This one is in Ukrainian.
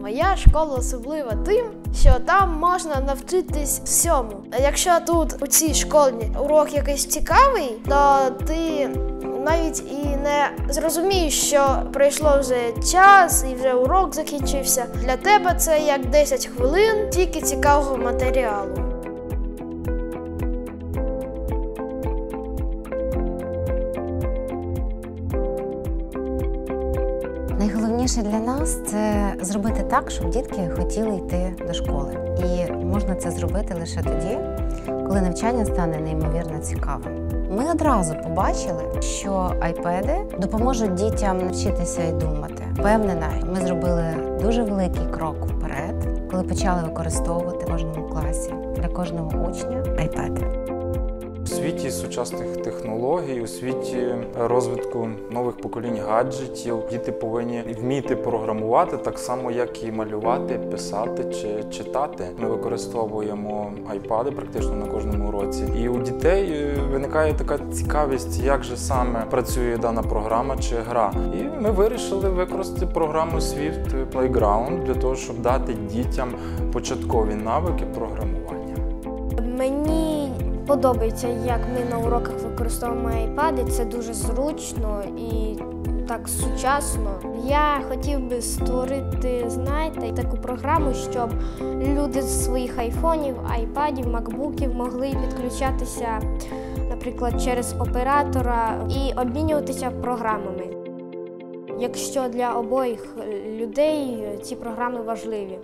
Моя школа особлива тим, що там можна навчитись всьому. Якщо тут у цій школі урок якийсь цікавий, то ти навіть і не зрозумієш, що пройшло вже час і вже урок закінчився. Для тебе це як 10 хвилин тільки цікавого матеріалу. Найголовніше для нас це зробити так, щоб дітки хотіли йти до школи. І можна це зробити лише тоді, коли навчання стане неймовірно цікавим. Ми одразу побачили, що айпеди допоможуть дітям навчитися і думати. Впевнена, ми зробили дуже великий крок вперед, коли почали використовувати в кожному класі для кожного учня айпеди. Світі сучасних технологій, у світі розвитку нових поколінь гаджетів, діти повинні вміти програмувати так само, як і малювати, писати чи читати. Ми використовуємо айпади практично на кожному уроці. І у дітей е, виникає така цікавість, як же саме працює дана програма чи гра. І ми вирішили використати програму Swift Playground для того, щоб дати дітям початкові навики програмування. Мені подобається, як ми на уроках використовуємо iPad. Це дуже зручно і так сучасно. Я хотів би створити, знаєте, таку програму, щоб люди з своїх айфонів, айпадів, макбуків могли підключатися, наприклад, через оператора і обмінюватися програмами. Якщо для обох людей ці програми важливі.